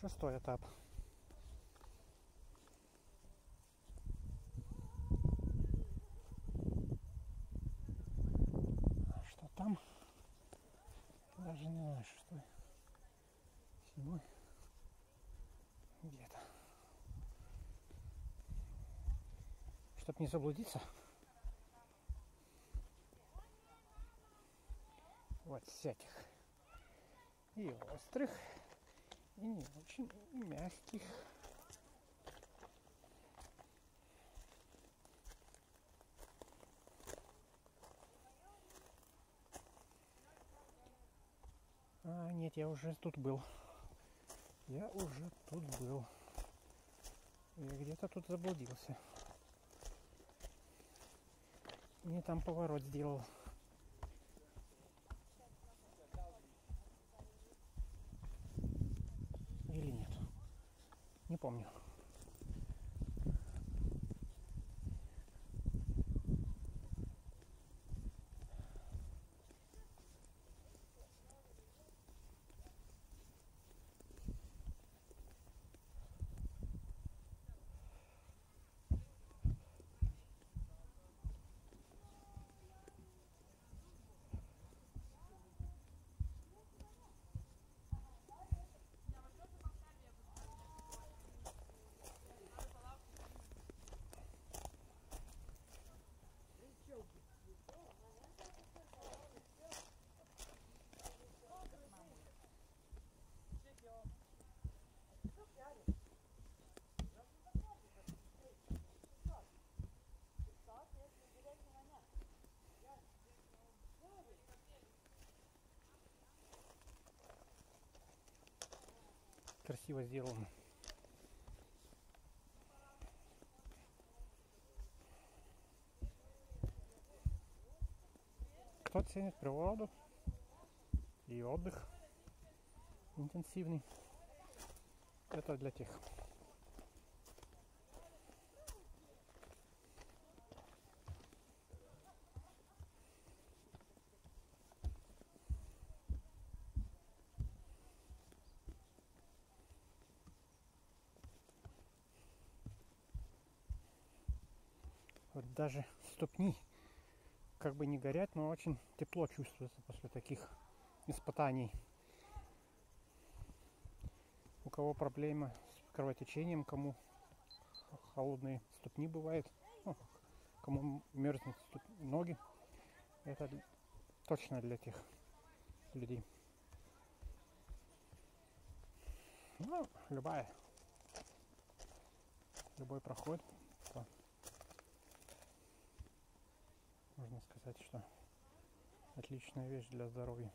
Шестой этап. А Что там? Даже не знаю, шестой. Седьмой. Где-то. Чтоб не заблудиться. Вот всяких. И острых, и не очень мягких. А, нет, я уже тут был. Я уже тут был. Я где-то тут заблудился. Не там поворот сделал. Или нет? Не помню. Красиво сделано. Кто ценит природу и отдых интенсивный, это для тех. Вот даже ступни как бы не горят, но очень тепло чувствуется после таких испытаний. У кого проблемы с кровотечением, кому холодные ступни бывают, ну, кому мерзнут ноги, это точно для тех людей. Ну, любая, любой проход, можно сказать, что отличная вещь для здоровья.